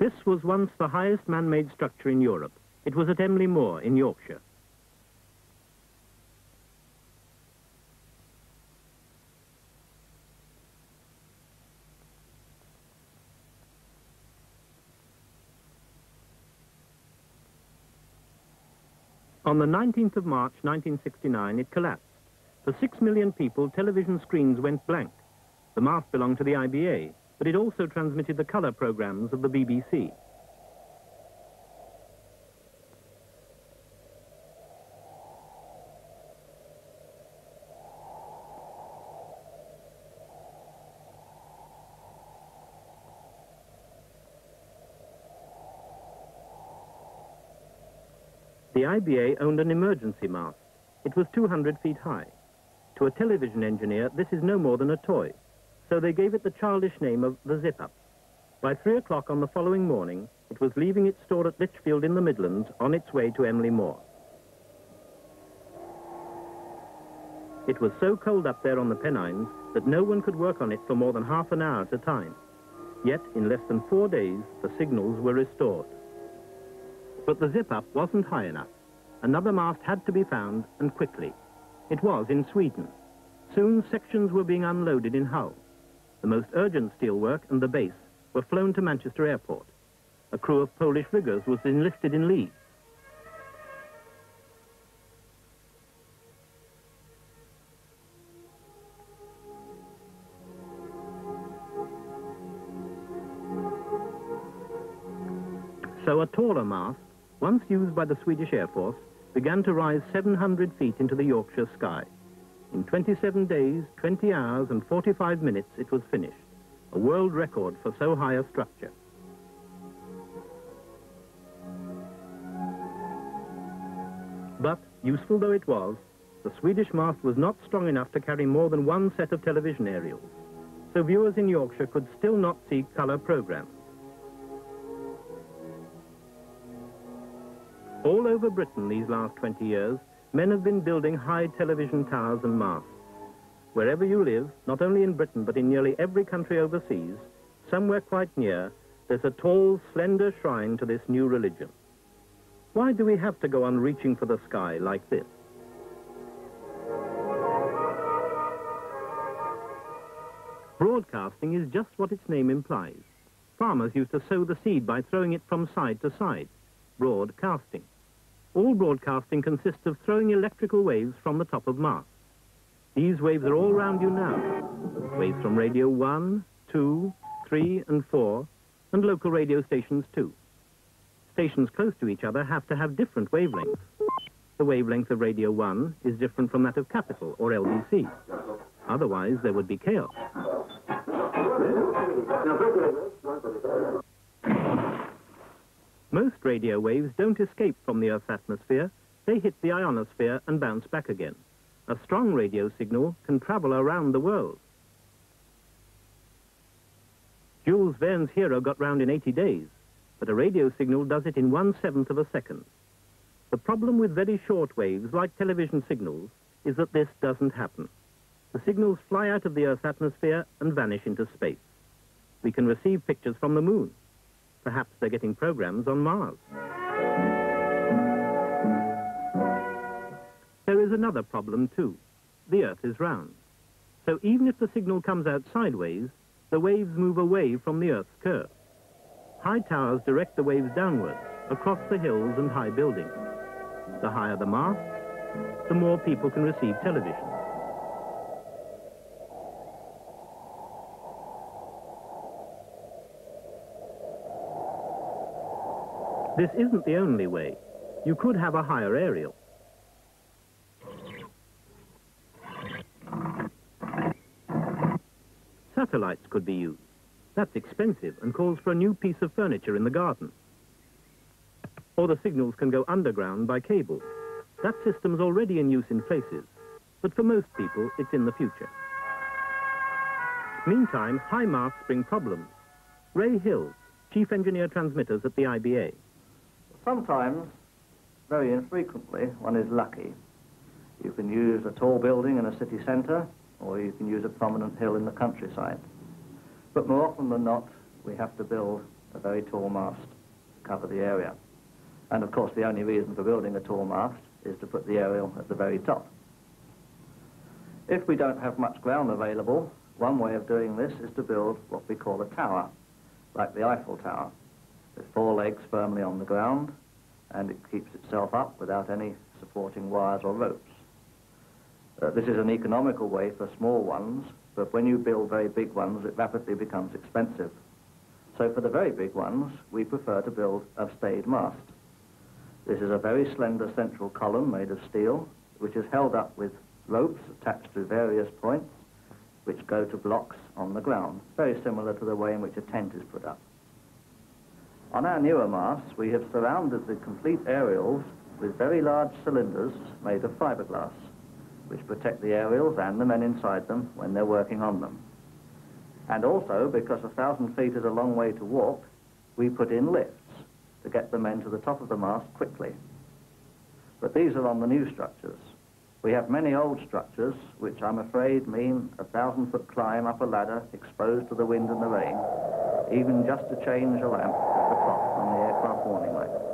This was once the highest man-made structure in Europe. It was at Emley Moor in Yorkshire. On the 19th of March 1969, it collapsed. For six million people, television screens went blank. The mast belonged to the IBA, but it also transmitted the colour programmes of the BBC. The IBA owned an emergency mast. It was 200 feet high. To a television engineer, this is no more than a toy, so they gave it the childish name of the Zip-Up. By three o'clock on the following morning, it was leaving its store at Lichfield in the Midlands on its way to Emley Moor. It was so cold up there on the Pennines that no one could work on it for more than half an hour at a time. Yet, in less than four days, the signals were restored. But the zip-up wasn't high enough. Another mast had to be found, and quickly. It was in Sweden. Soon sections were being unloaded in Hull. The most urgent steelwork and the base were flown to Manchester Airport. A crew of Polish riggers was enlisted in Leeds. So a taller mast once used by the Swedish Air Force, began to rise 700 feet into the Yorkshire sky. In 27 days, 20 hours and 45 minutes, it was finished, a world record for so high a structure. But, useful though it was, the Swedish mast was not strong enough to carry more than one set of television aerials, so viewers in Yorkshire could still not see colour programmes. All over Britain these last 20 years, men have been building high television towers and masts. Wherever you live, not only in Britain but in nearly every country overseas, somewhere quite near, there's a tall, slender shrine to this new religion. Why do we have to go on reaching for the sky like this? Broadcasting is just what its name implies. Farmers used to sow the seed by throwing it from side to side broadcasting. All broadcasting consists of throwing electrical waves from the top of masts. These waves are all round you now. Waves from Radio 1, 2, 3 and 4, and local radio stations too. Stations close to each other have to have different wavelengths. The wavelength of Radio 1 is different from that of Capital or LBC. Otherwise, there would be chaos. Most radio waves don't escape from the Earth's atmosphere. They hit the ionosphere and bounce back again. A strong radio signal can travel around the world. Jules Verne's Hero got round in 80 days, but a radio signal does it in one-seventh of a second. The problem with very short waves, like television signals, is that this doesn't happen. The signals fly out of the Earth's atmosphere and vanish into space. We can receive pictures from the moon. Perhaps they're getting programs on Mars. There is another problem, too. The Earth is round. So even if the signal comes out sideways, the waves move away from the Earth's curve. High towers direct the waves downwards, across the hills and high buildings. The higher the mast, the more people can receive television. This isn't the only way. You could have a higher aerial. Satellites could be used. That's expensive and calls for a new piece of furniture in the garden. Or the signals can go underground by cable. That system's already in use in places, but for most people, it's in the future. Meantime, high masts bring problems. Ray Hills, Chief Engineer Transmitters at the IBA. Sometimes, very infrequently, one is lucky. You can use a tall building in a city centre, or you can use a prominent hill in the countryside. But more often than not, we have to build a very tall mast to cover the area. And of course, the only reason for building a tall mast is to put the aerial at the very top. If we don't have much ground available, one way of doing this is to build what we call a tower, like the Eiffel Tower, with four legs firmly on the ground, and it keeps itself up without any supporting wires or ropes. Uh, this is an economical way for small ones, but when you build very big ones, it rapidly becomes expensive. So for the very big ones, we prefer to build a stayed mast. This is a very slender central column made of steel, which is held up with ropes attached to various points, which go to blocks on the ground, very similar to the way in which a tent is put up. On our newer masts, we have surrounded the complete aerials with very large cylinders made of fiberglass, which protect the aerials and the men inside them when they're working on them. And also, because a thousand feet is a long way to walk, we put in lifts to get the men to the top of the mast quickly. But these are on the new structures. We have many old structures, which I'm afraid mean a thousand foot climb up a ladder exposed to the wind and the rain, even just to change a lamp at the top